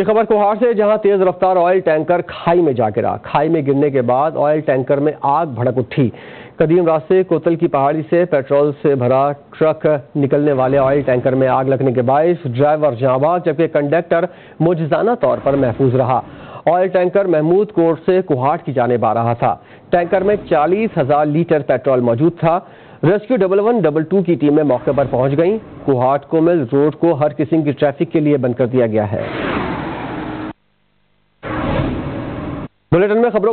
ये खबर कोहार से, जहाँ तेज रफ्तार ऑयल टैंकर खाई में जा गिरा खाई में गिरने के बाद ऑयल टैंकर में आग भड़क उठी। कदीम रास्ते कोतल की पहाड़ी से पेट्रोल से भरा ट्रक निकलने वाले ऑयल टैंकर में आग लगने के बायस ड्राइवर जाबाग जबकि कंडक्टर मुजजाना तौर पर महफूज रहा। ऑयल टैंकर महमूद कोट से कुहाट की जाने आ रहा था। टैंकर में चालीस हज़ार लीटर पेट्रोल मौजूद था। Rescue double one double two की टीमें मौके पर पहुँच गईं। कुहाट कोमिल रोड को हर किस्म की ट्रैफ़िक के लिए बंद कर दिया गया है। बुलेटिन में खबरों